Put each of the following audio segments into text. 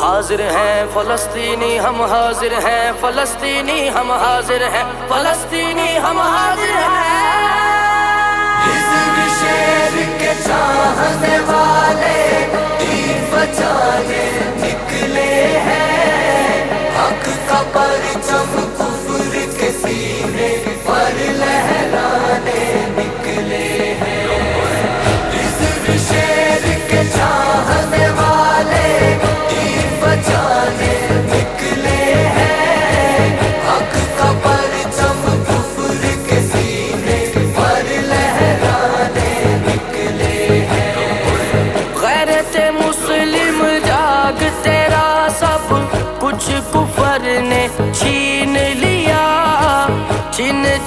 حاضر ہیں فلسطینی، ہم حاضر ہیں فلسطینی، ہم حاضر ہیں فلسطینی، ہم حاضر ہیں۔ شیر کے چاہنے والے۔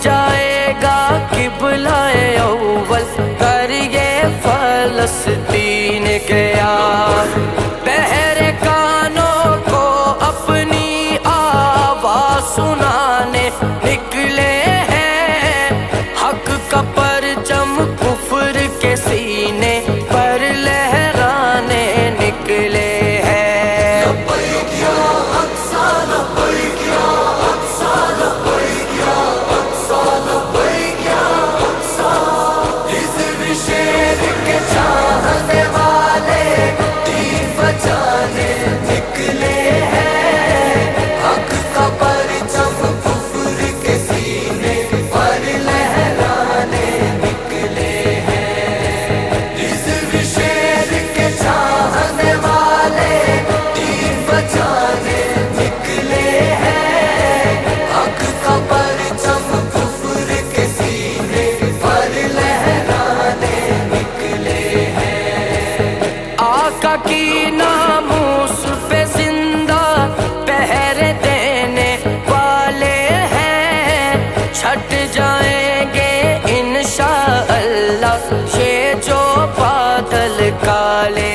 جائے گا قبلہ اول کر یہ فلسطین گیا بہن காலே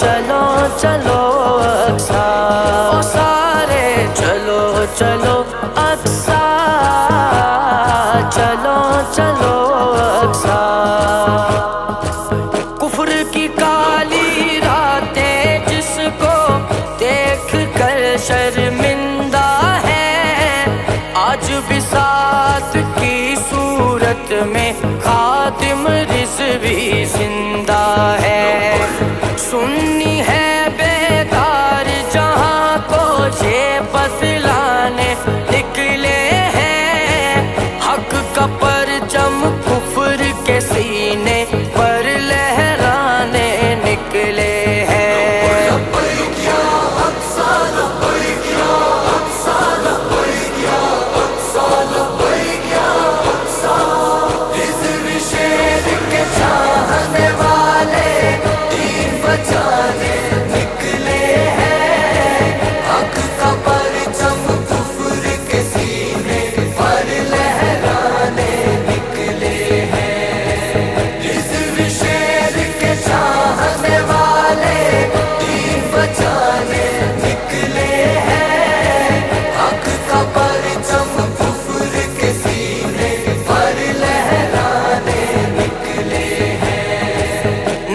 چلو چلو اکثر۔ سارے چلو چلو اکثر۔ چلو چلو اکثر۔ کفر کی کالی راتیں جس کو دیکھ کر شرمندہ ہے، آج بھی ساتھ کی صورت میں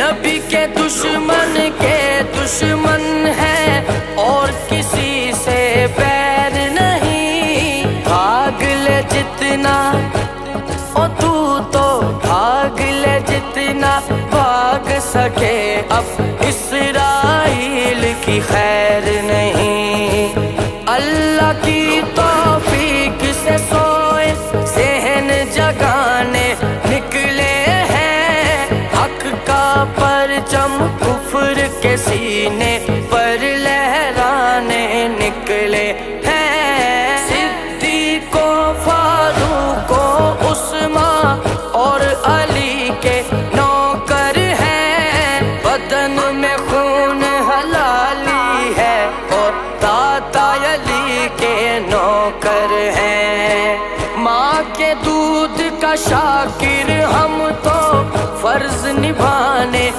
نبی کے دشمن کے دشمن ہے اور کسی سے پیر نہیں۔ بھاگ لے جتنا او تو تو بھاگ لے جتنا، بھاگ سکے اب اسرائیل کی خیر۔ سینے پر لہرانے نکلے ہیں۔ سدی کو فاروق کو عثمان اور علی کے نوکر ہیں۔ بدن میں خون حلالی ہے اور تاتا علی کے نوکر ہیں۔ ماں کے دودھ کا شاکر ہم تو فرض نبھانے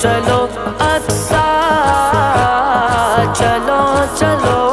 چلو اچھا چلو چلو۔